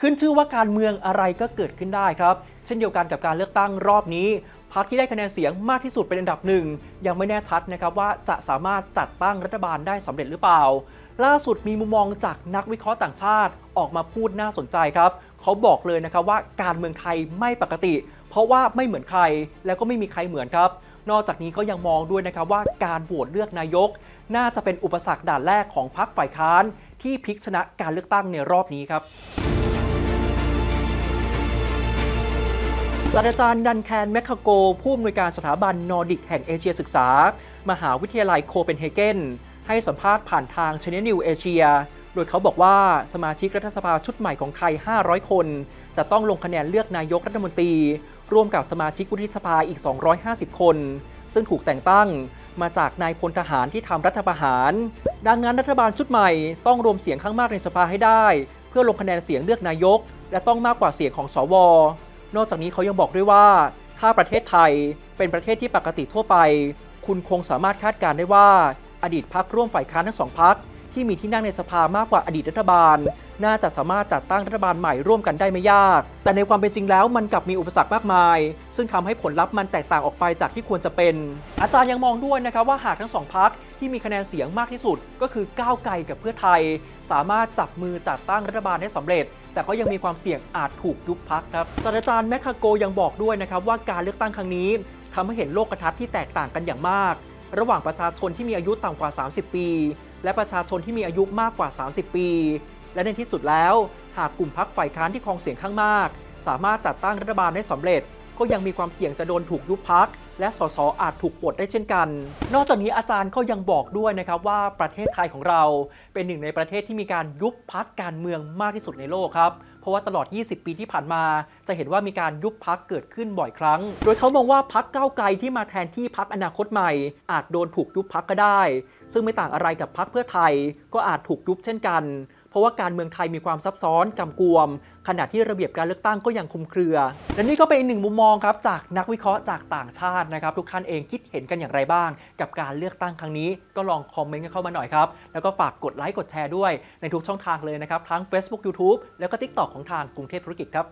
ขึ้นชื่อว่าการเมืองอะไรก็เกิดขึ้นได้ครับ เช่นเดียวกันกับการเลือกตั้งรอบนี้พรรคที่ได้คะแนนเสียงมากที่สุดเป็นอันดับหนึ่ง ยังไม่แน่ชัดนะครับว่าจะสามารถจัดตั้งรัฐบาลได้สำเร็จหรือเปล่า ล่าสุดมีมุมมองจากนักวิเคราะห์ต่างชาติออกมาพูดน่าสนใจครับ เขาบอกเลยนะครับว่าการเมืองไทยไม่ปกติ เพราะว่าไม่เหมือนใครแล้วก็ไม่มีใครเหมือนครับ นอกจากนี้เขายังมองด้วยนะครับว่าการโหวตเลือกนายก น่าจะเป็นอุปสรรคด่านแรกของพรรคฝ่ายค้านที่พลิกชนะการเลือกตั้งในรอบนี้ครับ ศาสตราจารย์ดันแคนแมคคาร์โก ผู้อำนวยการสถาบันนอร์ดิกแห่งเอเชียศึกษา มหาวิทยาลัยโคเปนเฮเกนให้สัมภาษณ์ผ่านทางช n น e l นิวเอเชียโดยเขาบอกว่าสมาชิกรัฐสภาชุดใหม่ของไทย 500 คน จะต้องลงคะแนนเลือกนายกรัฐมนตรี ร่วมกับสมาชิกวุฒิสภาอีก 250 คน ซึ่งถูกแต่งตั้งมาจากนายพลทหารที่ทำรัฐประหาร ดังนั้นรัฐบาลชุดใหม่ต้องรวมเสียงข้างมากในสภาให้ได้ เพื่อลงคะแนนเสียงเลือกนายก และต้องมากกว่าเสียงของสว นอกจากนี้เขายังบอกด้วยว่า ถ้าประเทศไทยเป็นประเทศที่ปกติทั่วไป คุณคงสามารถคาดการณ์ได้ว่า อดีตพักร่วมฝ่ายค้านทั้งสองพัก ที่มีที่นั่งในสภามากกว่าอดีตรัฐบาล น่าจะสามารถจัดตั้งรัฐบาลใหม่ร่วมกันได้ไม่ยาก แต่ในความเป็นจริงแล้วมันกลับมีอุปสรรคมากมาย ซึ่งทำให้ผลลัพธ์มันแตกต่างออกไปจากที่ควรจะเป็น อาจารย์ยังมองด้วยนะครับว่าหากทั้งสองพักที่มีคะแนนเสียงมากที่สุด ก็คือก้าวไกลกับเพื่อไทย สามารถจับมือจัดตั้งรัฐบาลได้สำเร็จแต่ก็ยังมีความเสี่ยงอาจถูกยุบพักครับศาสตราจารย์แมคคาโกยังบอกด้วยนะครับว่าการเลือกตั้งครั้งนี้ทำให้เห็นโลกทัศน์ที่แตกต่างกันอย่างมาก ระหว่างประชาชนที่มีอายุต่ำกว่า 30 ปี และประชาชนที่มีอายุมากกว่า 30 ปี และในที่สุดแล้ว หากกลุ่มพักฝ่ายค้านที่ครองเสียงข้างมาก สามารถจัดตั้งรัฐบาลได้สำเร็จ ก็ยังมีความเสี่ยงจะโดนถูกยุบพัก และสสอาจถูกปลดได้เช่นกัน นอกจากนี้อาจารย์ก็ยังบอกด้วยนะครับว่าประเทศไทยของเราเป็นหนึ่งในประเทศที่มีการยุบพักการเมืองมากที่สุดในโลกครับเพราะว่าตลอด 20 ปีที่ผ่านมา จะเห็นว่ามีการยุบพักเกิดขึ้นบ่อยครั้ง โดยเขามองว่าพักก้าวไกลที่มาแทนที่พักอนาคตใหม่ อาจโดนถูกยุบพักก็ได้ ซึ่งไม่ต่างอะไรกับพักเพื่อไทย ก็อาจถูกยุบเช่นกัน เพราะว่าการเมืองไทยมีความซับซ้อนกำกวม ขณะที่ระเบียบการเลือกตั้งก็ยังคลุมเครือ และนี่ก็เป็นอีกหนึ่งมุมมองครับจากนักวิเคราะห์จากต่างชาตินะครับ ทุกท่านเองคิดเห็นกันอย่างไรบ้าง กับการเลือกตั้งครั้งนี้ก็ลองคอมเมนต์กันเข้ามาหน่อยครับ แล้วก็ฝากกดไลค์กดแชร์ด้วยในทุกช่องทางเลยนะครับทั้ง Facebook YouTube แล้วก็ TikTok ของทางกรุงเทพธุรกิจครับ